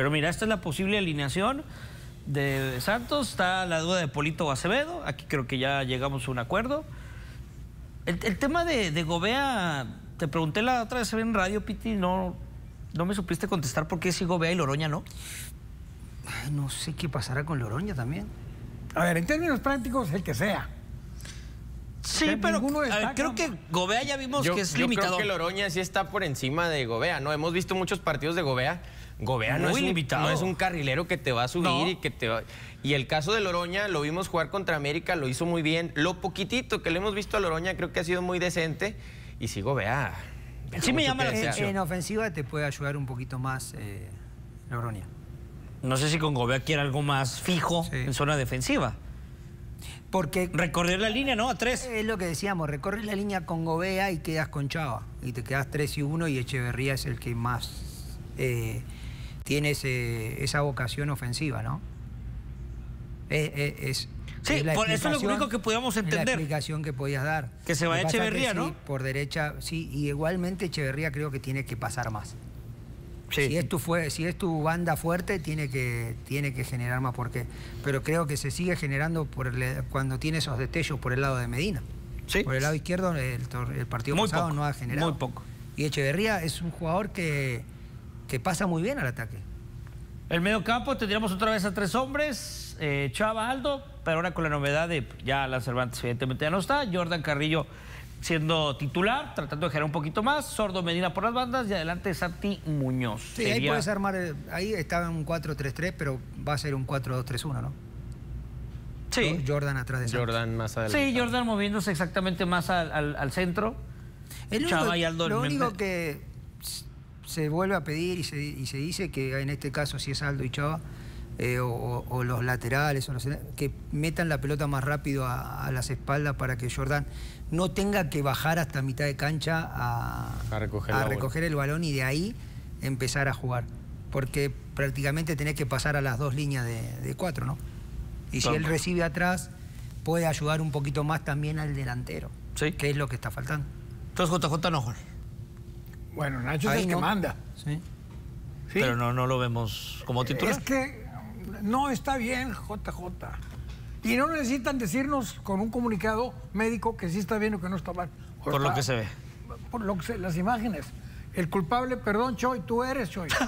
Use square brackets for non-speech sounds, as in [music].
Pero mira, esta es la posible alineación de Santos. Está la duda de Polito Acevedo. Aquí creo que ya llegamos a un acuerdo. El, tema de, de, Gobea, te pregunté la otra vez en radio, Piti, no, no me supiste contestar por qué si Gobea y Loroña no. no sé qué pasará con Loroña también. A ver, en términos prácticos, el que sea. Sí, pero creo que Gobea ya vimos que es limitado. Yo creo que Loroña sí está por encima de Gobea, ¿no? Hemos visto muchos partidos de Gobea. Gobea no es, un, no es, un, carrilero que te va a subir y que te va... Y el caso de Loroña, lo vimos jugar contra América, lo hizo muy bien. Lo poquitito que le hemos visto a Loroña creo que ha sido muy decente. Y sí, Gobea... Sí me llama la atención. En, ofensiva te puede ayudar un poquito más eh, Loroña. No sé si con Gobea quiere algo más fijo en zona defensiva. Porque... Recorrer la línea, ¿no? A tres. Es lo que decíamos, recorrer la línea con Gobea y quedas con Chava. Y te quedas tres y uno y Echeverría es el que más eh, tiene esa vocación ofensiva, ¿no? Es, sí, por eso es lo único que podíamos entender. la explicación que podías dar. Que se vaya Echeverría, ¿no? por derecha, sí, y igualmente Echeverría creo que tiene que pasar más. Si, es tu fue, si es tu banda fuerte, tiene que, tiene que generar más porque. Pero creo que se sigue generando por cuando tiene esos destellos por el lado de Medina. Sí. Por el lado izquierdo, el, partido pasado no ha generado. Muy poco. Y Echeverría es un jugador que, que pasa muy bien al ataque. El medio campo tendríamos otra vez a tres hombres, eh, Chava Aldo, pero ahora con la novedad de ya la Cervantes evidentemente ya no está, Jordan Carrillo siendo titular, tratando de generar un poquito más, Sordo Medina por las bandas y adelante Santi Muñoz. Sí, ahí puedes armar, ahí estaba en un 4-3-3, pero va a ser un 4-2-3-1, ¿no? Sí. Jordan atrás de Santi. Jordan más adelante. Sí, Jordan moviéndose exactamente más al, centro. El Chava y Aldo lo único que se vuelve a pedir y se, y se, dice que en este caso si es Aldo y Chava, eh, o, los laterales, o que metan la pelota más rápido a, las espaldas para que Jordan no tenga que bajar hasta mitad de cancha a, recoger, el balón y de ahí empezar a jugar. Porque prácticamente tenés que pasar a las dos líneas de, cuatro, ¿no? Y si él recibe atrás, puede ayudar un poquito más también al delantero, ¿Sí? que es lo que está faltando. Entonces JJ no, Bueno, Nacho es el que manda. ¿Sí? Pero no, no lo vemos como titular. Es que no está bien, JJ. Y no necesitan decirnos con un comunicado médico que sí está bien o que no está mal. Por, lo que se ve. Por lo que se, las imágenes. El culpable, perdón, Choy, tú eres Choy. [laughs]